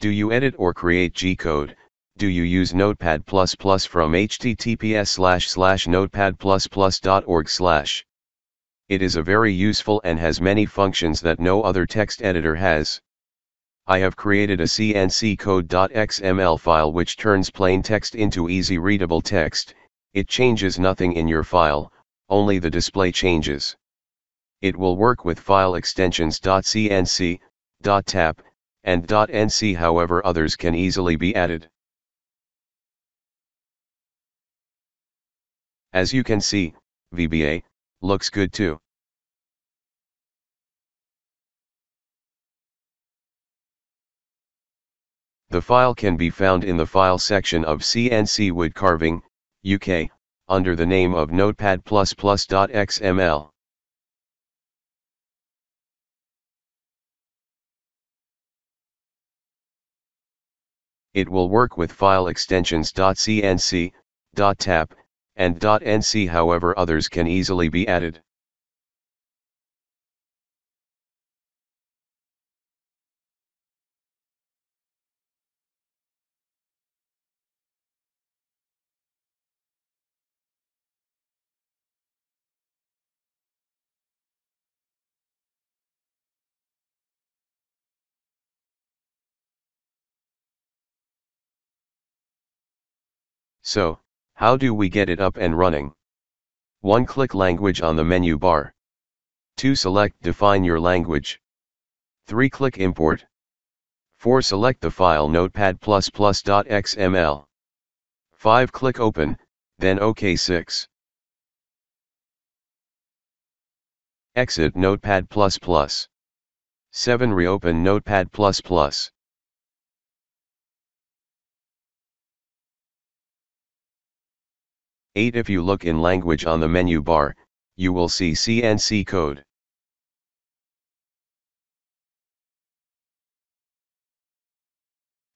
Do you edit or create G-code? Do you use Notepad++ from https slash slash notepadplus.org slash. It is a very useful and has many functions that no other text editor has. I have created a CNC code.xml file which turns plain text into easy readable text, it changes nothing in your file, only the display changes. It will work with file extensions .cnc, .tap, and .nc however others can easily be added. As you can see, VBA, looks good too. The file can be found in the file section of CNC Wood Carving, UK, under the name of notepad++.xml. It will work with file extensions .cnc, .tap, and .nc however others can easily be added. So, how do we get it up and running? 1. Click Language on the menu bar. 2. Select Define your language. 3. Click Import. 4. Select the file notepad++.xml. 5. Click Open, then OK 6. Exit Notepad++. 7. Reopen Notepad++. 8 If you look in language on the menu bar, you will see CNC code.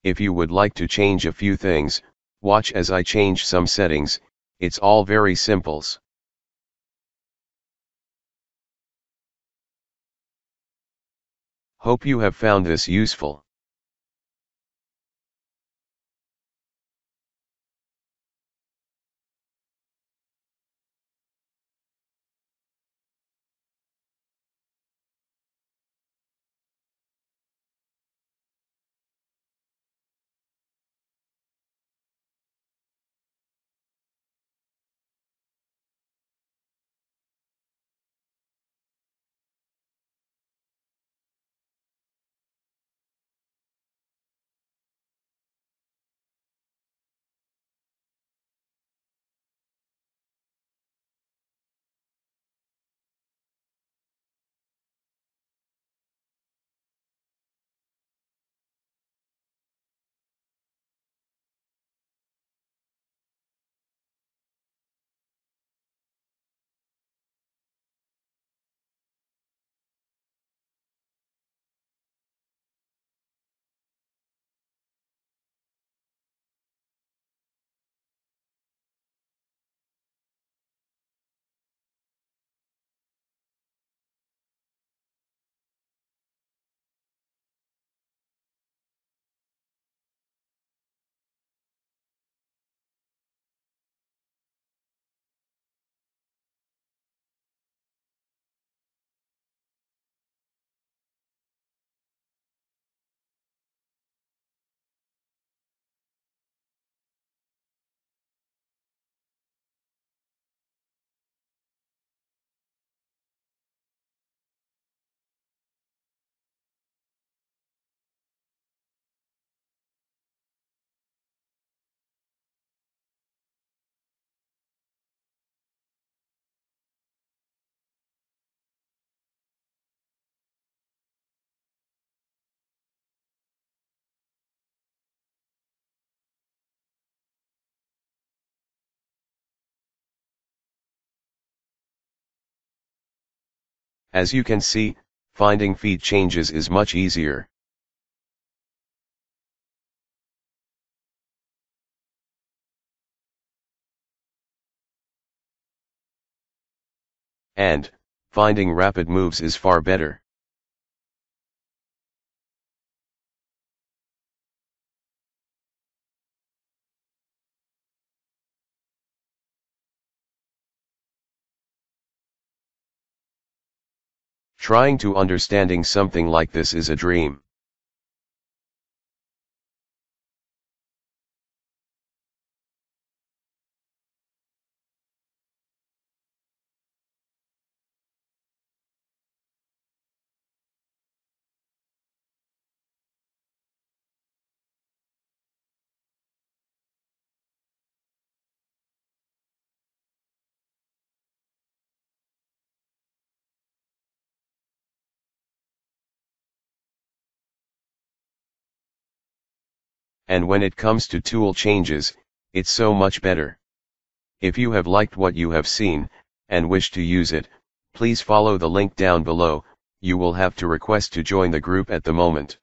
If you would like to change a few things, watch as I change some settings, it's all very simples. Hope you have found this useful. As you can see, finding feed changes is much easier. And, finding rapid moves is far better. Trying to understanding something like this is a dream. And when it comes to tool changes, it's so much better. If you have liked what you have seen, and wish to use it, please follow the link down below, you will have to request to join the group at the moment.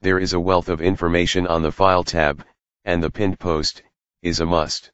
There is a wealth of information on the file tab, and the pinned post, is a must.